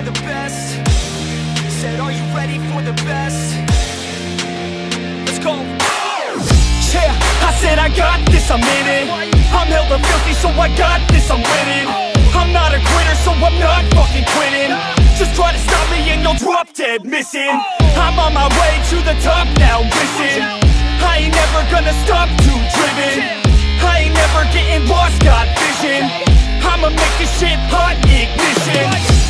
for the best? Said, are you ready for the best? Let's go. Yeah, I said I got this, I'm in it. I'm hella filthy, so I got this, I'm winning. I'm not a quitter, so I'm not fucking quitting. Just try to stop me and you'll drop dead missing. I'm on my way to the top now, listen. I ain't never gonna stop, too driven. I ain't never getting lost, got vision. I'ma make this shit hot, ignition.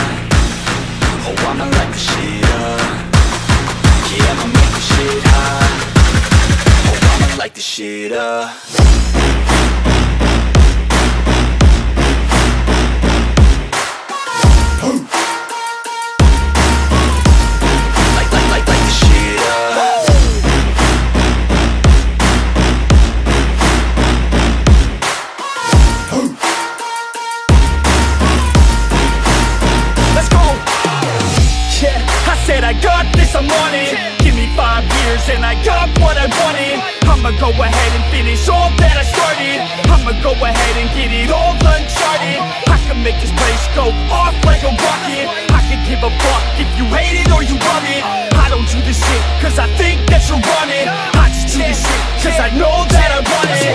I said I got this, I'm on it. Give me five years and I got what I wanted. I'ma go ahead and finish all that I started. I'ma go ahead and get it all uncharted. I can make this place go off like a rocket. I can give a fuck if you hate it or you love it. I don't do this shit cause I think that you're on it. I just do this shit cause I know that I want it.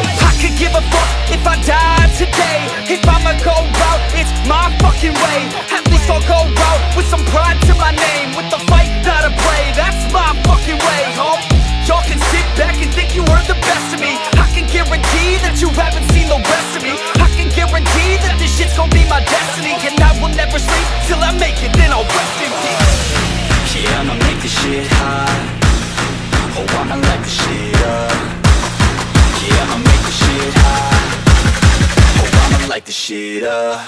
Shit up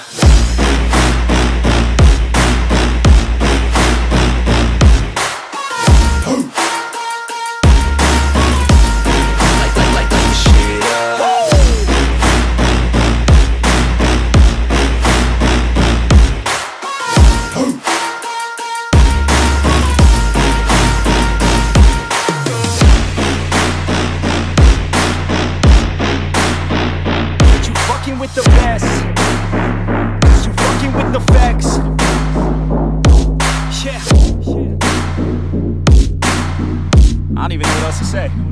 I don't even know what else to say. I'm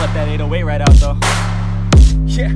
let that 808 right out though. Yeah.